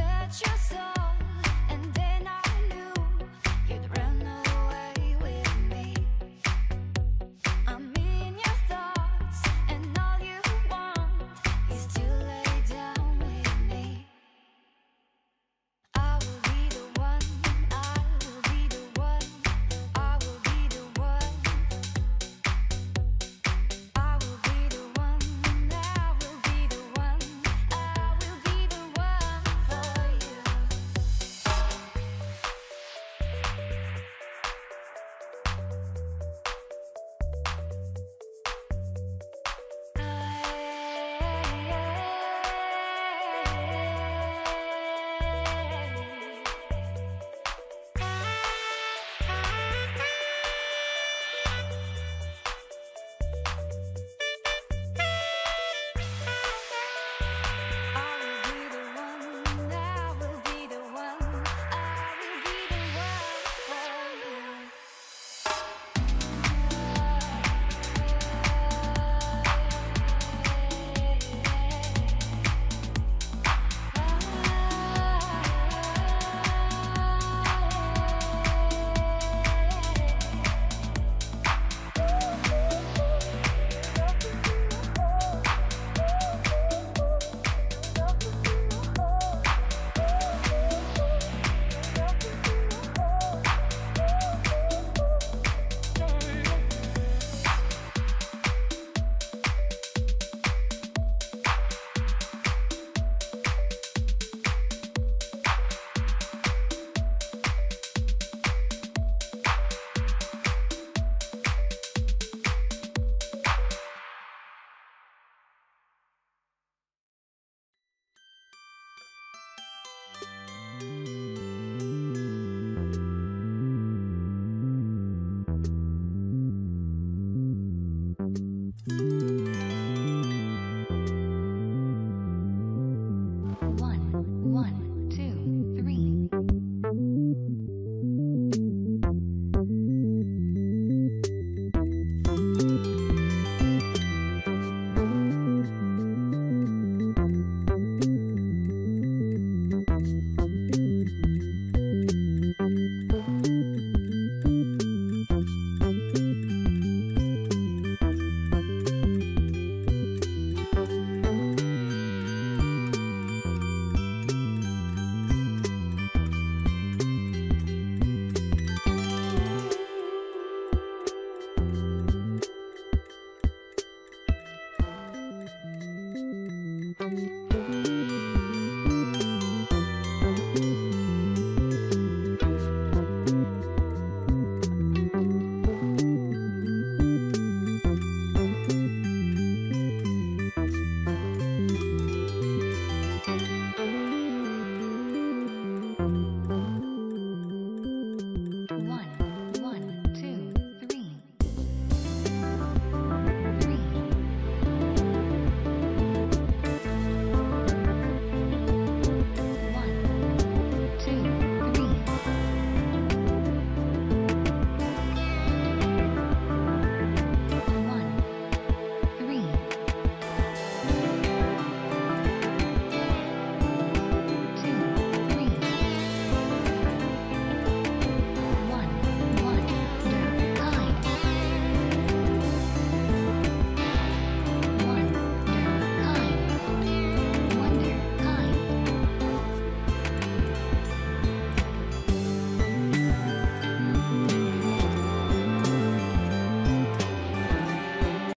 I've touched your Thank